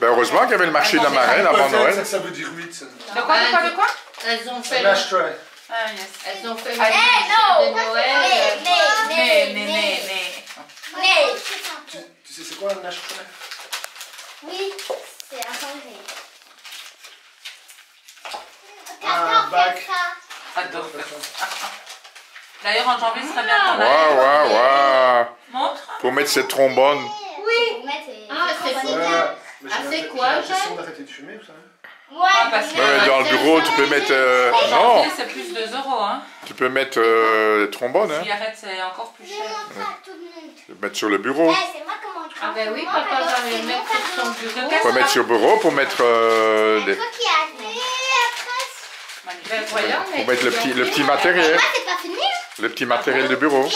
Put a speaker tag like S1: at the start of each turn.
S1: Ben, heureusement qu'il y avait le marché de la marraine avant Noël.
S2: que ça veut dire 8. ça.
S3: De quoi, de quoi, de quoi?
S4: Elles ont fait
S2: Un
S4: le,
S2: ashtray.
S3: Ah, yes.
S4: elles ont fait le
S3: Ah,
S4: marché de Noël.
S3: Mais, mais, mais, mais.
S2: Tu, tu sais c'est quoi un ashtray
S5: Oui, c'est un.
S2: Un bac.
S3: Adore faire ça. D'ailleurs, en janvier, ce serait bien
S1: Waouh, waouh, waouh.
S3: Montre.
S1: Pour mettre cette trombone.
S5: Oui.
S4: Ah, c'est Ah,
S2: j'ai
S4: c'est
S2: l'impression-
S4: quoi,
S2: J'ai l'impression
S4: Jeanne
S2: d'arrêter de fumer, vous savez.
S3: Ah, parce que-
S1: Ouais, mais dans le bureau, tu peux mettre. euh, non,
S3: c'est plus 2 euros. Hein.
S1: tu peux mettre euh, les trombones, hein.
S3: Cigarette, c'est encore plus
S5: Je
S3: cher.
S5: tout le monde.
S1: Tu peux mettre sur le bureau.
S5: Eh, c'est moi comment
S4: Ah ben oui, papa va les mettre sur son bureau.
S1: Tu peux mettre sur le bureau pour mettre, euh, les-
S5: Toi qui as fait
S3: Magnifique.
S4: Ben voyons, mais
S1: pour mettre le petit,
S4: as
S1: le
S4: fait,
S1: petit
S4: euh,
S1: matériel.
S5: Ah, c'est pas fini
S1: Le petit matériel de bureau.
S5: Mamie,